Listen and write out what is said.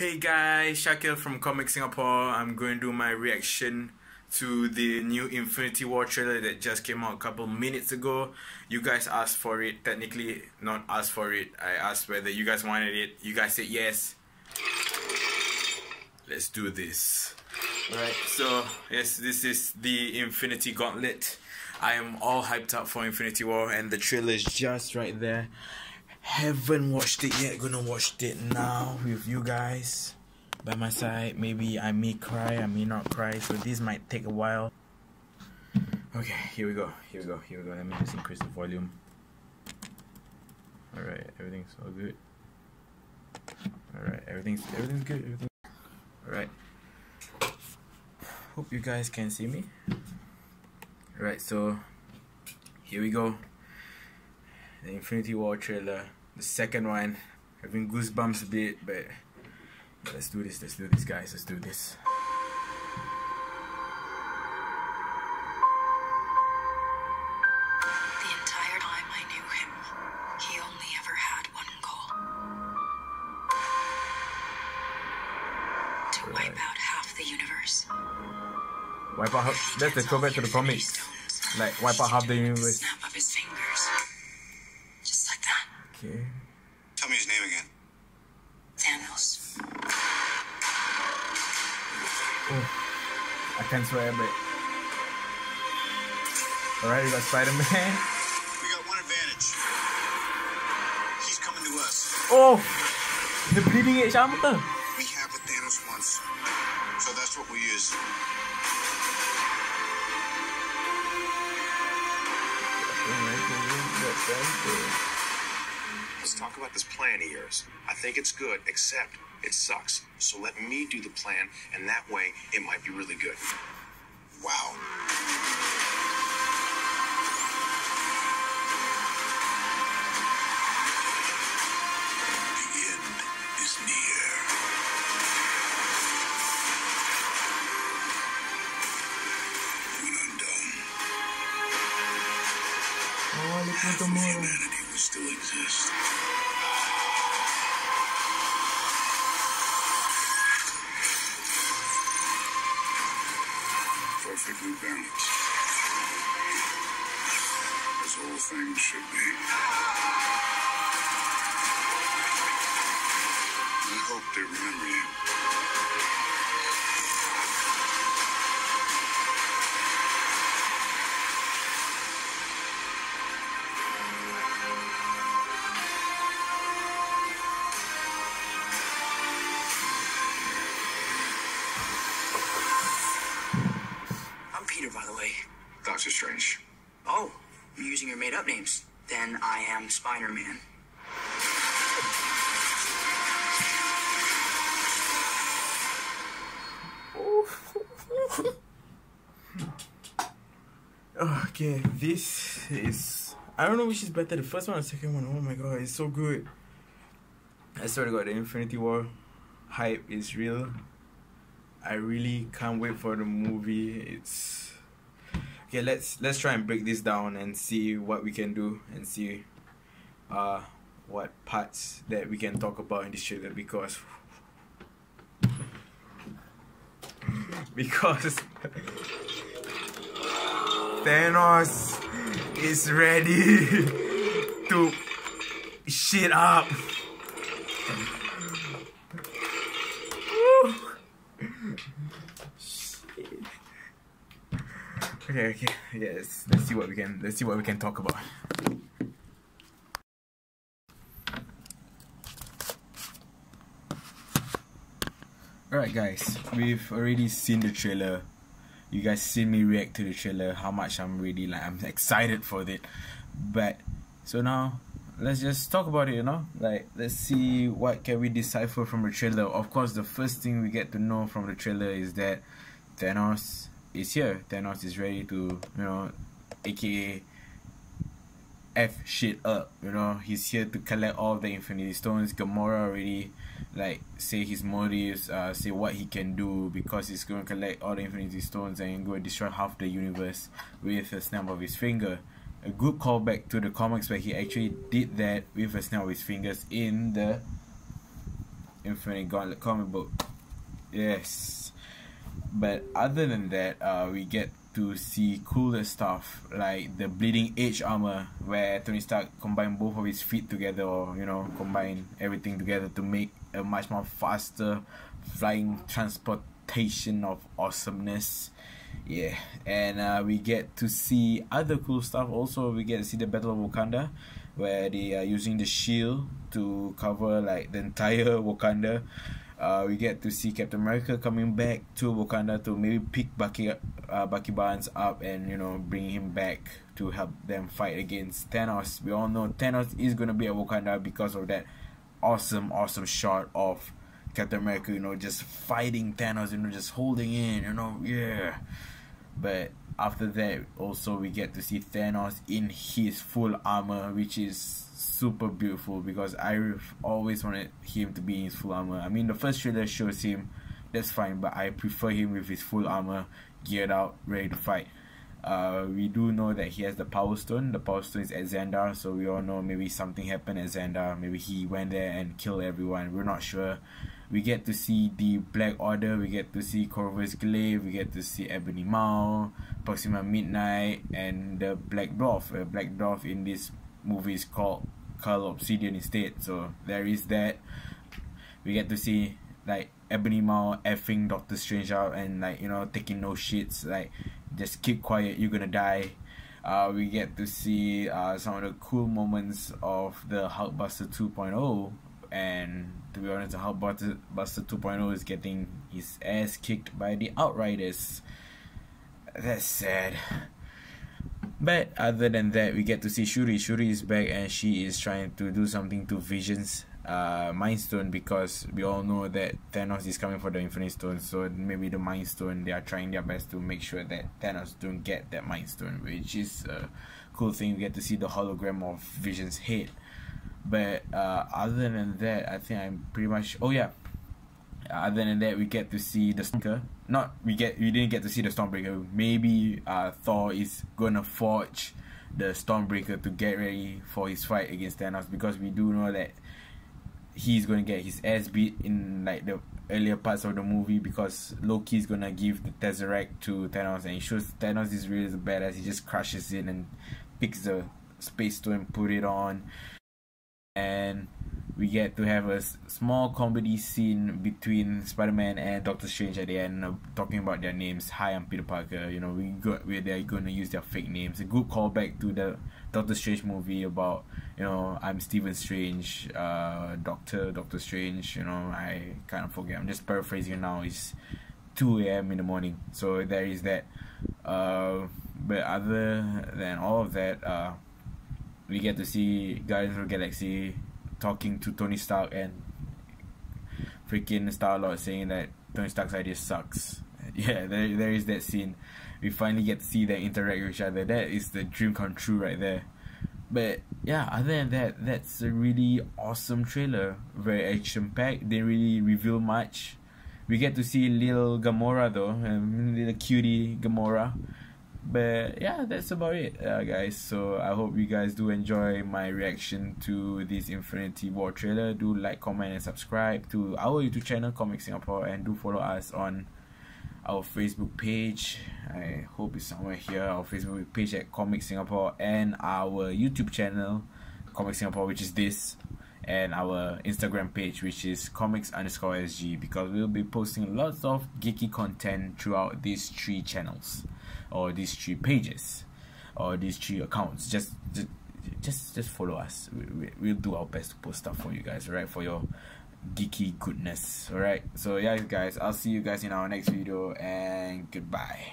Hey guys, Shakil from Comic Singapore. I'm going to do my reaction to the new Infinity War trailer that just came out a couple minutes ago. You guys asked for it, technically not asked for it. I asked whether you guys wanted it. You guys said yes. Let's do this. Alright, so yes, this is the Infinity Gauntlet. I am all hyped up for Infinity War and the trailer is just right there. Haven't watched it yet, gonna watch it now with you guys by my side. Maybe I may cry, I may not cry, so this might take a while. Okay, here we go, here we go, here we go. Let me just increase the volume. Alright, everything's all good. Alright, everything's everything's good, everything Alright. Hope you guys can see me. Alright, so here we go the Infinity War trailer, the second one. Having goosebumps a bit, but let's do this, let's do this, guys, let's do this. The entire time I knew him, he only ever had one goal to wipe out half the universe. Wipe out, that's the throwback to the comics. Like, wipe out half the universe. Okay. Tell me his name again. Thanos. Oh, I can't swear, but. Alright, we got Spider Man. We got one advantage. He's coming to us. Oh! The bleeding edge armor! We have what Thanos wants. So that's what we use. Let's talk about this plan of yours. I think it's good, except it sucks. So let me do the plan, and that way it might be really good. Wow. The end is near. When I'm done, Oh, look half of humanity will still exist. Perfectly balanced. As all things should be. I hope they remember you. Names. Then I am Spider Man. Okay, this is. I don't know which is better, the first one or the second one. Oh my god, it's so good. I swear to god, the Infinity War hype is real. I really can't wait for the movie. It's okay. Let's let's try and break this down and see what we can do and see uh what parts that we can talk about in this trailer because because Thanos is ready to shit up. Okay, okay, yes. Let's see what we can. Let's see what we can talk about. Alright, guys. We've already seen the trailer you guys seen me react to the trailer how much i'm really like i'm excited for it but so now let's just talk about it you know like let's see what can we decipher from the trailer of course the first thing we get to know from the trailer is that thanos is here thanos is ready to you know aka f shit up you know he's here to collect all the infinity stones gamora already like say his motives uh say what he can do because he's going to collect all the infinity stones and go destroy half the universe with a snap of his finger a good callback to the comics where he actually did that with a snap of his fingers in the Infinity Gauntlet comic book. Yes. But other than that, uh, we get to see cooler stuff like the bleeding edge armor where Tony Stark combine both of his feet together or you know combine everything together to make a much more faster flying transportation of awesomeness. Yeah and uh, we get to see other cool stuff also. We get to see the battle of wakanda where they are using the shield to cover like the entire wakanda uh, we get to see Captain America coming back to Wakanda to maybe pick Bucky, uh, Bucky Barnes up and you know bring him back to help them fight against Thanos. We all know Thanos is gonna be at Wakanda because of that awesome, awesome shot of Captain America, you know, just fighting Thanos, you know, just holding in, you know, yeah. But after that, also we get to see Thanos in his full armor, which is super beautiful because I've always wanted him to be in his full armor. I mean, the first trailer shows him, that's fine, but I prefer him with his full armor, geared out, ready to fight. Uh, we do know that he has the Power Stone. The Power Stone is at Xandar, so we all know maybe something happened at Xandar. Maybe he went there and killed everyone. We're not sure. We get to see the Black Order. We get to see Corvus Glaive. We get to see Ebony Maw, Proxima Midnight, and the Black Dwarf. Uh, Black Dwarf in this movie is called Cull Obsidian instead. So there is that. We get to see like Ebony Maw effing Doctor Strange out and like you know taking no shits like just keep quiet you're gonna die. Uh, we get to see uh, some of the cool moments of the Hulkbuster 2.0 and to be honest the Buster 2.0 is getting his ass kicked by the Outriders. That's sad. But other than that, we get to see Shuri. Shuri is back and she is trying to do something to Vision's uh, Mind Stone because we all know that Thanos is coming for the Infinite Stone. So maybe the Mind Stone, they are trying their best to make sure that Thanos don't get that Mind Stone, which is a cool thing. We get to see the hologram of Vision's head. But uh, other than that, I think I'm pretty much. Oh yeah, other than that, we get to see the Stormbreaker. Not we get we didn't get to see the Stormbreaker. Maybe uh, Thor is gonna forge the Stormbreaker to get ready for his fight against Thanos because we do know that he's gonna get his ass beat in like the earlier parts of the movie because Loki is gonna give the Tesseract to Thanos and he shows Thanos is really badass. He just crushes it and picks the space stone, put it on, and we get to have a small comedy scene between Spider-Man and Doctor Strange at the end, uh, talking about their names. Hi, I'm Peter Parker. You know, we got where they're gonna use their fake names. A good callback to the Doctor Strange movie about you know I'm Stephen Strange, uh, Doctor Doctor Strange. You know, I kind of forget. I'm just paraphrasing now. It's 2 a.m. in the morning, so there is that. Uh, but other than all of that, uh, we get to see Guardians of the Galaxy talking to Tony Stark and freaking Star Lord saying that Tony Stark's idea sucks. Yeah, there there is that scene. We finally get to see them interact with each other. That is the dream come true right there. But yeah, other than that, that's a really awesome trailer. Very action packed. Didn't really reveal much. We get to see little Gamora though, um, little cutie Gamora but yeah that's about it uh, guys. So i hope you guys do enjoy my reaction to this infinity war trailer. Do like comment and subscribe to our youtube channel comic singapore. And do follow us on our facebook page. I hope it's somewhere here. Our facebook page at comic singapore and our youtube channel comic singapore which is this. And our instagram page which is comics underscore sg because we'll be posting lots of geeky content throughout these three channels or these three pages or these three accounts just just just, follow us. We, we, we'll do our best to post stuff for you guys right for your geeky goodness all right so yeah guys i'll see you guys in our next video and goodbye